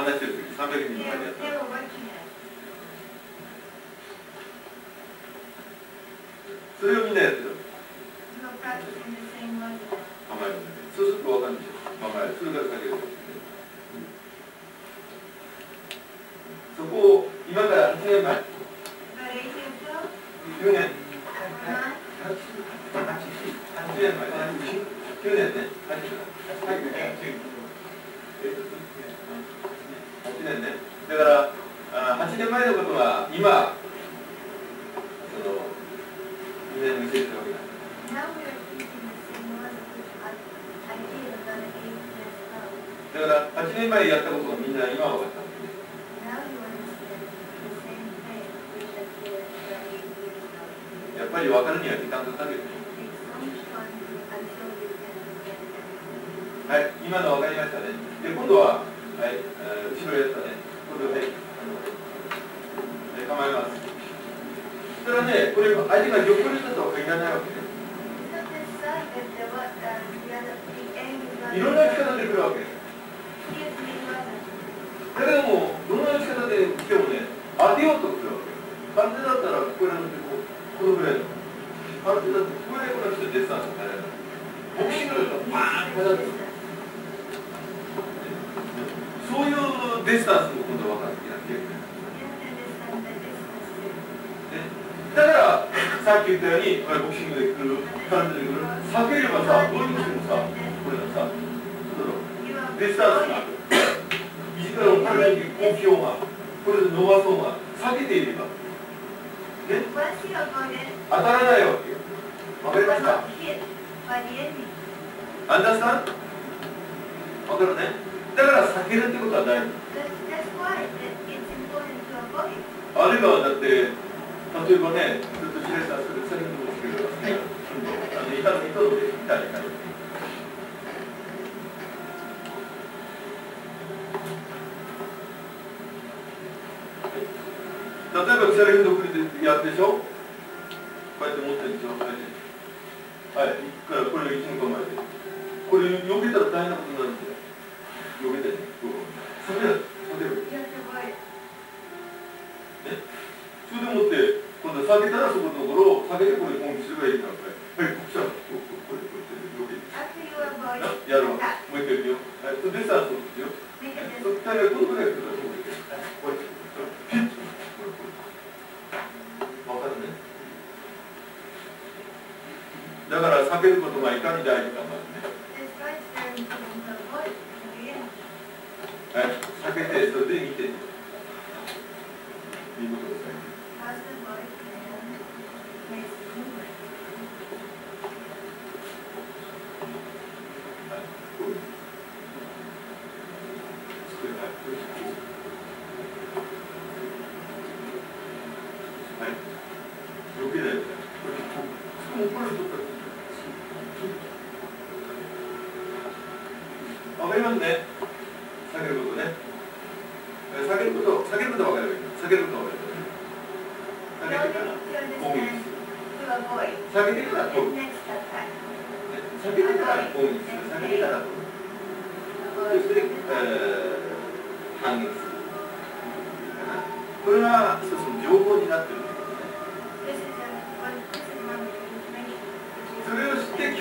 話してる時300人の前でやった。らそれをみんなやってる構えるんだけどそうすると分かるんですよ構えるそれから下げるそこを今から8年前9年8年前ね9年ね8年ねだからあ8年前のことが今そのみんなに見せてるわけだ Now we are teaching the same model, idea that it is だから8年前やったことをみんな今は分かった。やっぱり分かるには時間かかるよね。はい、今の分かりましたね。で、今度は、はい、後ろやったね。今度は、はい、構えます。そしたらね、これ、相手が玉粒だとは限らないわけです。いろんな打ち方で来るわけ。だけどもどんな打ち方で来てもね当てようとするわけ。完全だったらここらのこうこのぐらいの。完全だってこれでこの人デッサンしかないボクシングだとバーンって叩くそういうデスタンスも今度分かってやってる。ね。だからさっき言ったようにボクシングで来る感じで来る避ければさどうにもしてもさこれがさデスタンスが肘からも軽い目標がこれで伸ばそうが避けていればね当たらないわけよわかりましたアンダースタンわかるねだから避けるってことは大事あるいはだって例えばね例えば腐れるの国でやるでしょこうやって持ってるでしょはい。これが一の構えてこれ避けたら大変なことになるんでよ避けてねそれは例えば You have to avoid it. それでもって今度下げたらそこのところを下げてこれ攻撃すればいいからはいこっちはこうこうこれこうやって避けて After you avoid やる。わもう一回いくよはいそれデスタンスをですよそ distance. っからこのぐらいからこうやってこうやってピッこれわかる。ねだから避ける。ことがいかに大事かまずねはい避けてそれで見ていい?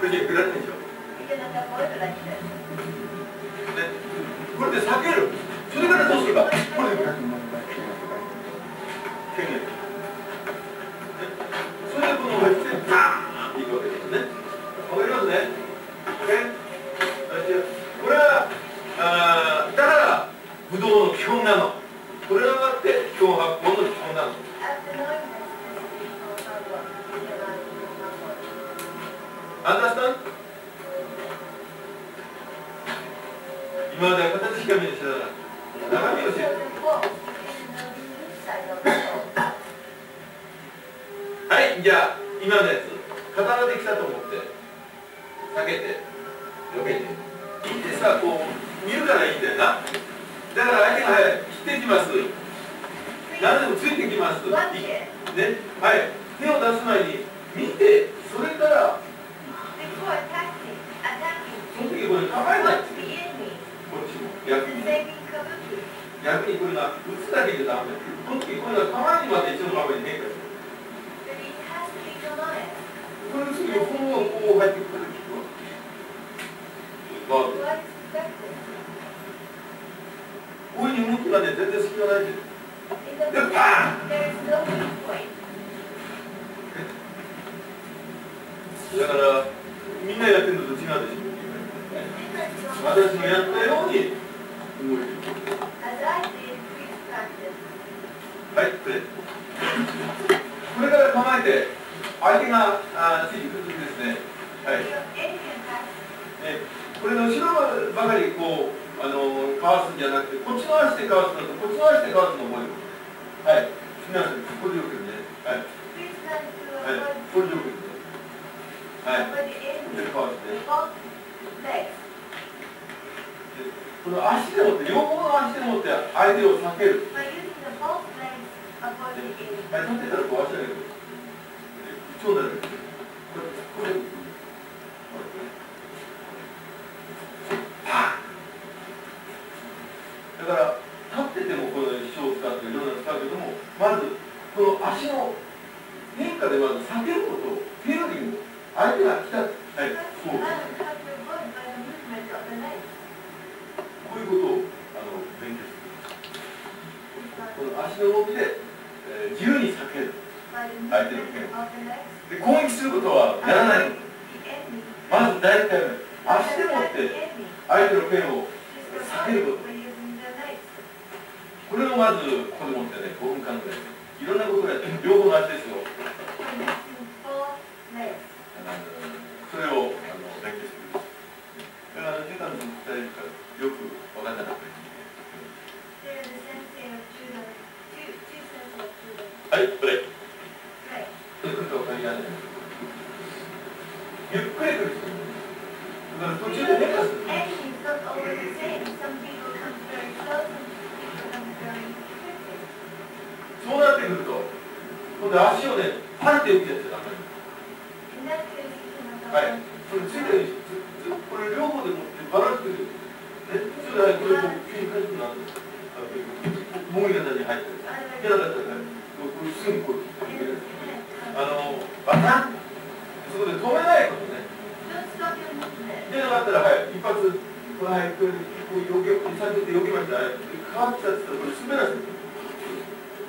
これじゃくらないでしょ。You cannot avoid it like this. ね。これで避ける。それからどうする？か。これで。権限。ね。それでこの上して、ダーンっていくわけですね。わかりますね。ね。これは、あだから、武道の基本なの。Understand? 今までは形しか見えてた、中身を知る。はい、じゃあ、今のやつ、刀できたと思って、下げて、よけて。見てさ、こう、見るからいいんだよな。だから相手が早い、切ってきます。何でもついてきます。ね、はい、手を出す前に、見て、それから、逆 The に saving kabuki. 逆にこれが打つだけじゃダメこれが構えにまで一の構えに変化する But it has to be Goliath. これすぐ横のこう入ってくるガード What is expected? こういう動きがね全然隙がないででパンだからみんなやってるのと違うでしょ私のやったように動い。てる As I did pre-practice. はい。これこれから構えて相手がつい。てくるときですねはい。ねこれの後ろばかりこうあのかわすんじゃなくてこっちの足でかわすのとこっちの足でかわすのを覚えるはい。皆さんこれでよくねはい。はい。これでよくねはい。avoid the enemy でかわして with both legs. でこの足でもって両方の足でもって相手を避ける By using the both legs, avoid the enemy. はい立ってたらこう足上げる長打でこれこれこれパンだから立っててもこの一生使っていろんな使うけどもまずこの足の変化でまず避けることをフェアリング相手が来たはいこう learn how to avoid by the movement of the legs. こういうことをあの勉強する Because この足の動きで、えー自由に避ける movement of the legs, で攻撃することはやらない.まず大体足でもって.相手の剣を避けること.これをまずここで持ってね5分間ぐらいいろんなことをやって両方の足ですよ By using both legs. あのそれをあの勉強してくださいだから時間の伝えるからよく分かんなかったり There is a sensei of judo, two, two sensei of judo. はいこれ Right. ゆっくりと分かりやすいゆっくり来る人だから途中で変化する Enemy is not always the same. Some people come very close, some people come very quickly. そうなってくると今度足をねパンって打つやつだ In that case, you cannot はいそれついてるしこれ両方で持ってバランスでねそれでこれこう急に返すなもみ方に入ってるじゃなかったらねこれすぐこうあのバタン。そこで止めないことね。出なったら、はい、一発、この辺、こうよけふうに、って秒よけました、はい、かかっちゃってたら、これ、滑らせて、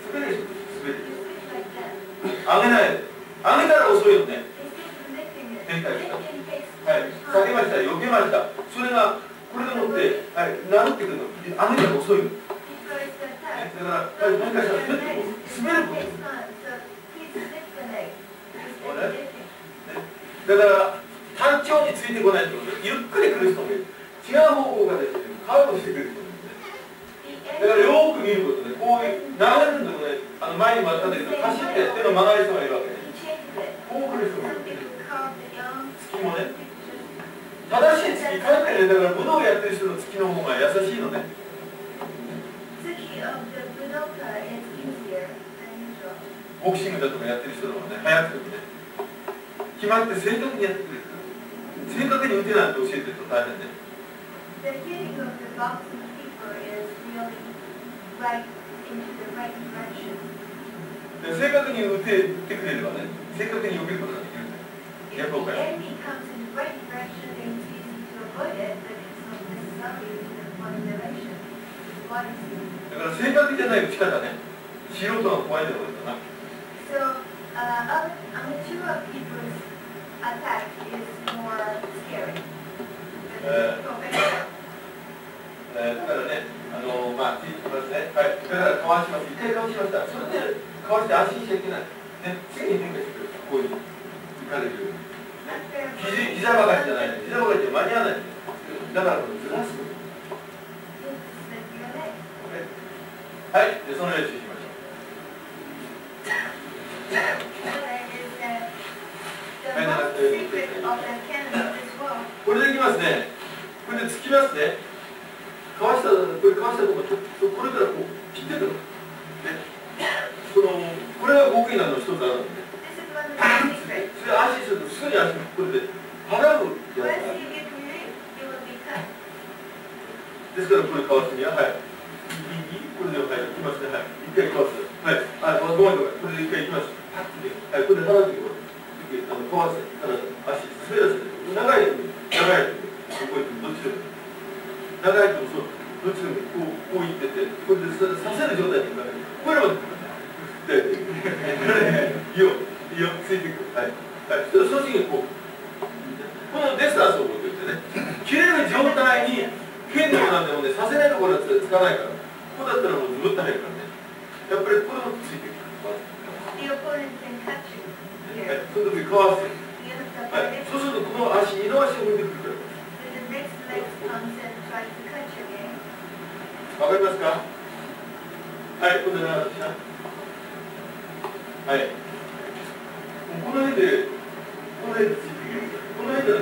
滑らせて、滑るて、上げない、上げたら遅いよね、変態した、はい、避けました、よけました、それが、これでもって、はい、なるてくるの、上げたら遅いの。だから、何かしら滑ってこと、滑ること。単調についてこないと。ゆっくり来る人もいる。違う方向がですね、カーブしてくる人もいるだから、よーく見ることね、こういう、流れるんだけどね、あの前にもあったんだけど、走って手の曲がる人がいるわけ.こう来る人もいる。きもね正しい突き、海外でだから、武道をやってる人の突きの方が優しいのね。ボクシングだとかやってる人の方がね、早くてもね、決まって正確にやってくれるから。正確に打てないって教えてると大変で。で正確に打て,てくれればね、正確に避けることができるだ。から正確じゃない打ち方ね、素人は怖いってことだな。More scary. Uh, Uh, professional. えーだからね、あのまあ、聞いてますね。はい。だからかわします。一回かわしました。それでかわして安心しちゃいけない。ね、次に変化してくる。こういうふうに行かれるように。After 肘膝ばかりじゃない。膝ばかりじゃ間に合わない。だからずらす。はいでその練習しましょ Another is that the And, uh, most secret of the canon as well. うこれでいきますね。これでつきますね。かわしたこれかわしたとここれからこう切ってくるね。そのこれが極意なの一つあるんで This is one of the secrets. それ足するとすぐに足これで払うやつ Once が you get married, you will be cut. ですからこれかわすにははいいいこれではいいきますねはい一回かわすはいあごめんごめんこれで一回いきますパッてはいこれで払うときこれあのかわせただ足滑らせて長い時長い時ここ行くどっちでも長いとそうどっちでもこうこう行っててこれでささせる状態になるこれまででいいよいいよついていくはいはいその時にこうこのデスタンスを覚えておいてね切れる状態に剣でもなんでもねさせないところはつかないからここだったらもうずぶっと入るからねやっぱりこれもついていく here. その時かわす You have to は avoid い it. そうするとこの足二の足を踏んでくるから.わかりますか？はい、今度は私は？はい。この辺で、この辺でついていける。この辺で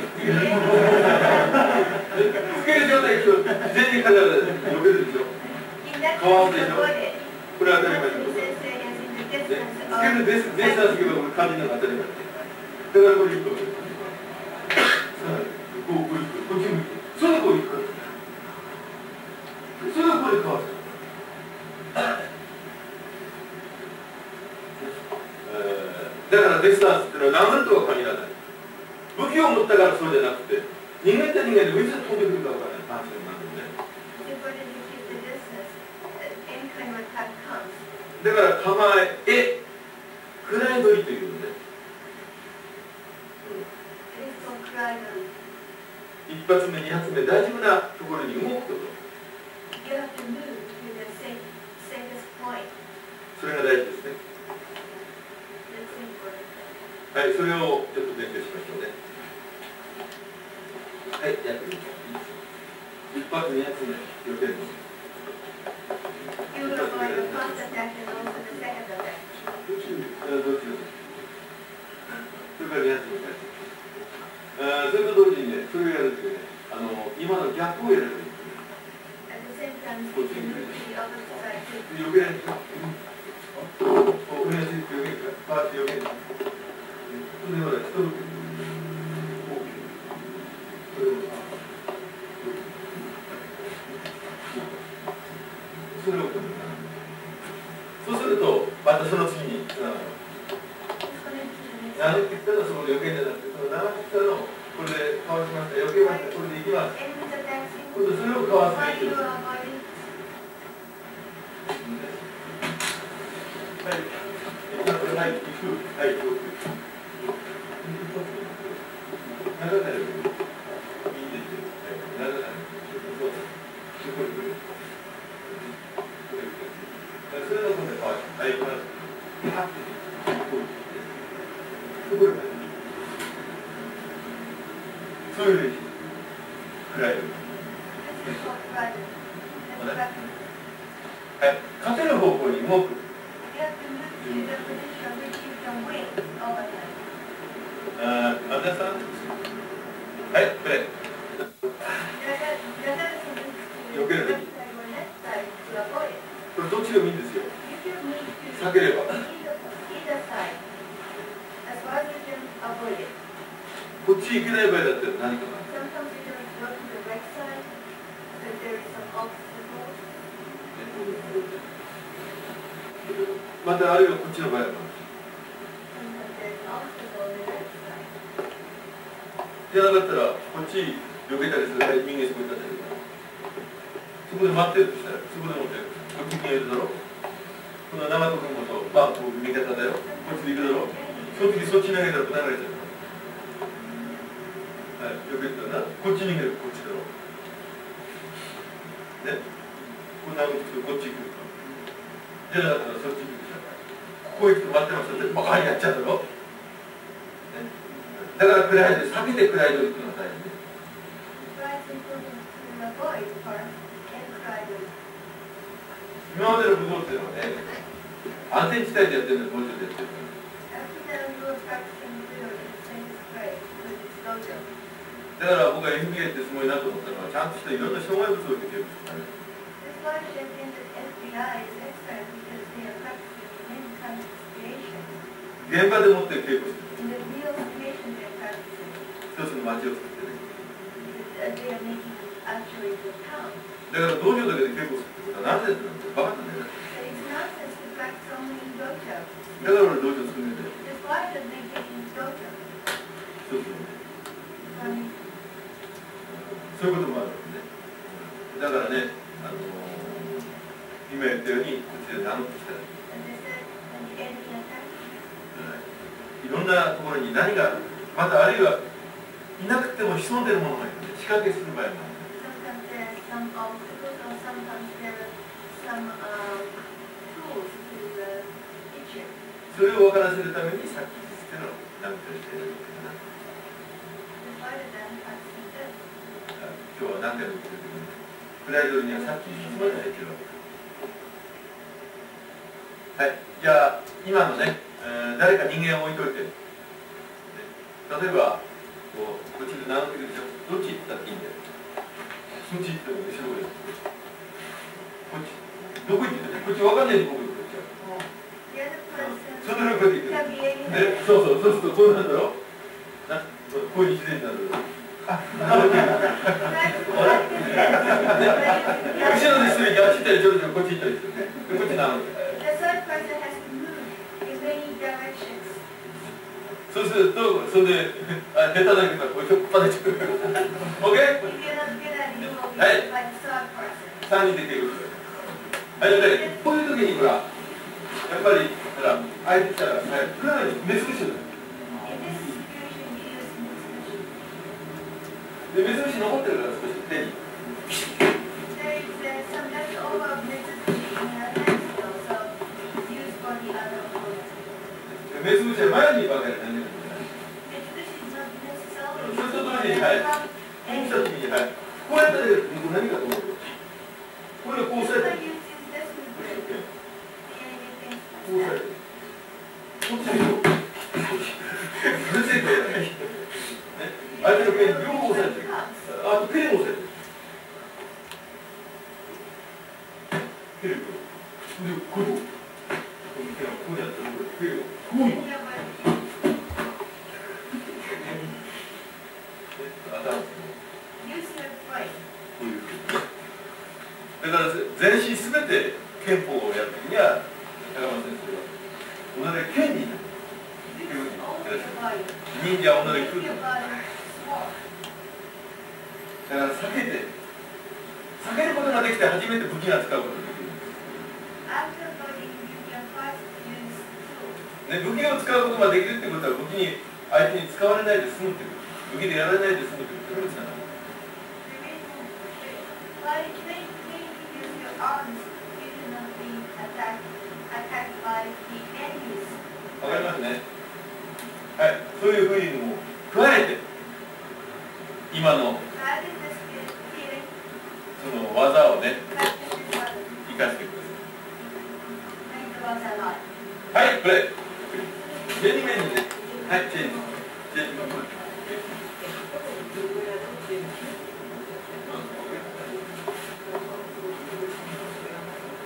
ける。つける状態で全員から避けるで。しょ。In that Come on, case, Dino. avoid it. これは当たり前だ What と the 思う。sensei is in the ね distance つけるデスデスタンスが感じるのが当たり前だ。だからこれ言うと、さあこうこう行く、こっち向いて、それでこう行くから。それでこれかわす。だからデスタンスっていうのは何とは限らない武器を持ったからそうじゃなくてだから、たまえ、え、くらいどというね。一発目、二発目、大丈夫なところに動くこと。それが大事ですね。はい、それをちょっと勉強しましょうね。はいやってみましょう一発二発目予定ですそれと同時にねそれをやるときねあの今の逆をやるといい At the same time, you can move to the opposite side too. 余計ないでしょおお願いします余計かパーティー余計なそれでほら人のこうそれをそれをそうするとまたその次につながる Let's go into the next 長く来たらその余計じゃなくてその長く来たのをこれでかわしました余計ましたこれでいきます Enemies attacking. 今度それをかわす While とい you い are avoiding はい。はい、行く。はい、行く。長かったらいいですよ。はい、長かったらそうです。これこれ。これこれ。それの今度ははい、これ。パッてこうです。これまで。そういう練習。暗い。This is called Kragan. That's What? Kragan. はい、勝てる方向に動く。You have to move to the position which you can win over them. あー、アンダーさん。はい、これ。Kragan Kragan is to the Okay. left side or left side to avoid it. これどっちでもいいんですよ。You can move to 避ければ。either, either side as far as you can avoid it. こっち行けない場合だったら何かなまたあるいはこっちの場合は Sometimes there is an obstacle on the left side. じゃなかったらこっち避けたりするタイミングでそこに立てるそこで待ってるとしたらそこで持ってるこっちにいるだろこの長門君こそまあこう味方だよこっちで行くだろその時そっち投げたら流れちゃうはい避けたなこっちに逃げるこっちだろねこんなことこっち行くじゃなかったらそっち行くでしょここ行くと待ってますってバカにやっちゃうだろ、ね、だから暗いで避けて暗いと行くのが大事で今までの武道っていうのはね、安全地帯でやってるのにもうちょっとやってる。だから僕は NBA ってすごいなと思ったのは、ちゃんとしたいろんな障害物を受けてるんです。現場でもって稽古してる。一つの街を作ってね。だから道場だけで稽古するってことはなぜなんだろう。バカだよ。だから道場なところに何がある。またあるいは、いなくても潜んでるものがいる、仕掛けする場合もある。それを分からせるために、さっき言ってのを何かしてやるわけだな。今日は何回も言ってるけど、フライドにはさっき進まないってるわけ。はい、じゃあ、今のね、誰か人間を置いといて、例えば、こう、こっちで名乗ってくるでしょ、どっち行ったっていいんだよ。そっち行っても後ろがいい。こっち、どこ行ってたこっち分かんないで僕行っちゃう。そのこうやって行く。ね、そうそう、そうするとこうなんだろな、こういう自然になる後ろの人にあっち行ったりちょろちょろこっち行ったりするね。でこっちなの。third そうするとそれであ下手だけどこうひょっぱでちゃう。OK? はい。3人でできる。はいでこういう時にほらやっぱりほら相手したら早くらい目印をね。目印残ってるから少し手に。目印は前に分かれたね。Necessarily そうすると used ね、for はい。the こうした時に、はい。こうやったら、何かと思う。これこうされて。こうされて。こっちにこう。うる？せえからね。相手のペン両方押さえてる。あとペン押さえてる。ペン。こう。こうこうやってる。ペンを。こういう。Yeah, but 頭を use your brain. こういうだから全身すべて憲法をやるときには高松先生は己剣になる Use all your body. 忍者は己 sword. だから避けて避けることができて初めて武器が使うことができる.ね、武器を使うことができるってことは武器に相手に使われないで済むってこと武器でやられないで済むってことですからわかりますね。はい。そういうふうにも加えて今のその技をね生かしてください。はいプレイジェニメンね。はいチェンジ。チェンジ。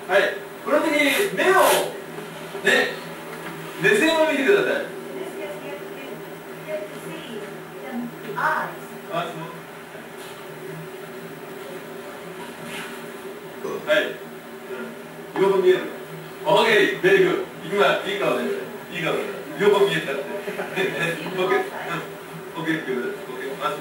はい。この時に目をね目線を見てください。はい両方見えるオーケーベリグ今いい顔でいい顔で両方見えたってオッケーオッケーオッケーあそう